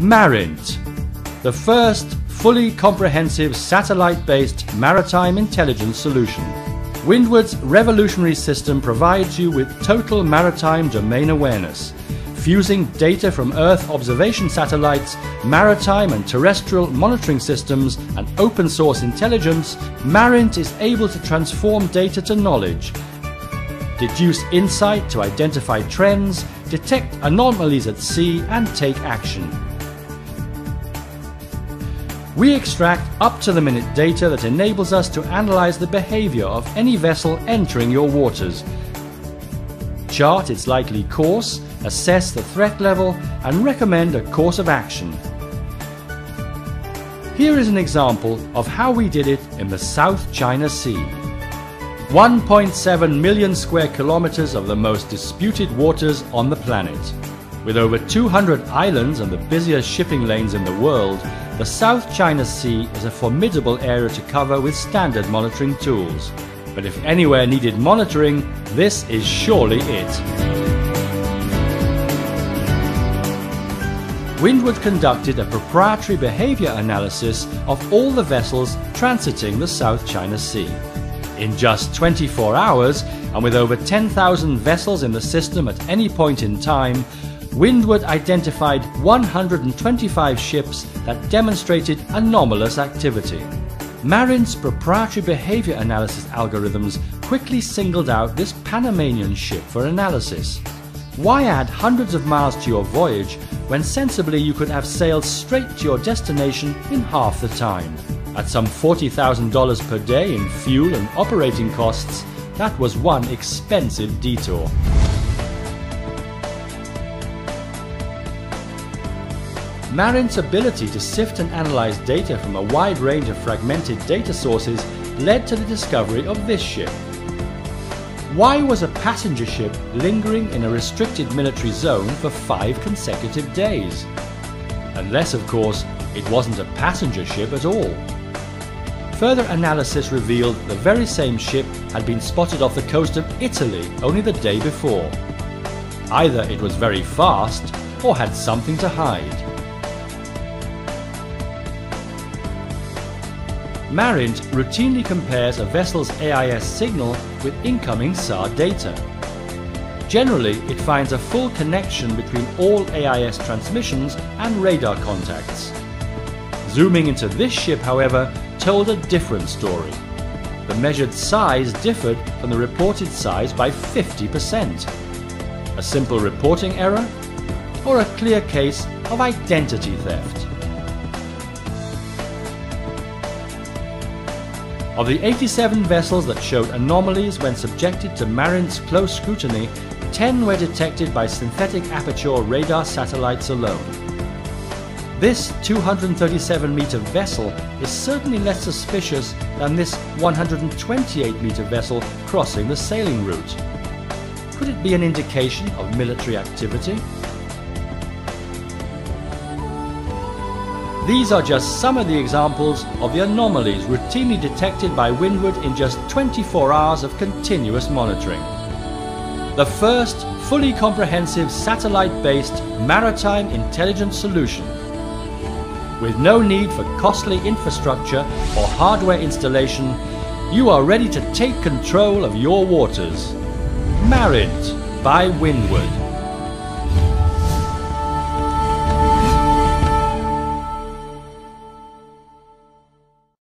Marint, the first fully comprehensive satellite-based maritime intelligence solution. Windward's revolutionary system provides you with total maritime domain awareness, fusing data from Earth observation satellites, maritime and terrestrial monitoring systems, and open source intelligence, Marint is able to transform data to knowledge, deduce insight to identify trends, detect anomalies at sea, and take action. We extract up-to-the-minute data that enables us to analyze the behavior of any vessel entering your waters, chart its likely course, assess the threat level, and recommend a course of action. Here is an example of how we did it in the South China Sea. 1.7 million square kilometers of the most disputed waters on the planet. With over 200 islands and the busiest shipping lanes in the world, the South China Sea is a formidable area to cover with standard monitoring tools. But if anywhere needed monitoring, this is surely it. Windward conducted a proprietary behavior analysis of all the vessels transiting the South China Sea. In just 24 hours, and with over 10,000 vessels in the system at any point in time, Windward identified 125 ships that demonstrated anomalous activity. Marint's proprietary behavior analysis algorithms quickly singled out this Panamanian ship for analysis. Why add hundreds of miles to your voyage when sensibly you could have sailed straight to your destination in half the time? At some $40,000 per day in fuel and operating costs, that was one expensive detour. Marint's ability to sift and analyze data from a wide range of fragmented data sources led to the discovery of this ship. Why was a passenger ship lingering in a restricted military zone for five consecutive days? Unless, of course, it wasn't a passenger ship at all. Further analysis revealed the very same ship had been spotted off the coast of Italy only the day before. Either it was very fast or had something to hide. Marint routinely compares a vessel's AIS signal with incoming SAR data. Generally, it finds a full connection between all AIS transmissions and radar contacts. Zooming into this ship, however, told a different story. The measured size differed from the reported size by 50%. A simple reporting error? Or a clear case of identity theft? Of the 87 vessels that showed anomalies when subjected to Marint's close scrutiny, 10 were detected by synthetic aperture radar satellites alone. This 237 meter vessel is certainly less suspicious than this 128 meter vessel crossing the sailing route. Could it be an indication of military activity? These are just some of the examples of the anomalies routinely detected by Windward in just 24 hours of continuous monitoring. The first fully comprehensive satellite-based maritime intelligence solution with no need for costly infrastructure or hardware installation, you are ready to take control of your waters. Marint by Windward.